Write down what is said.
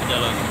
berjalan.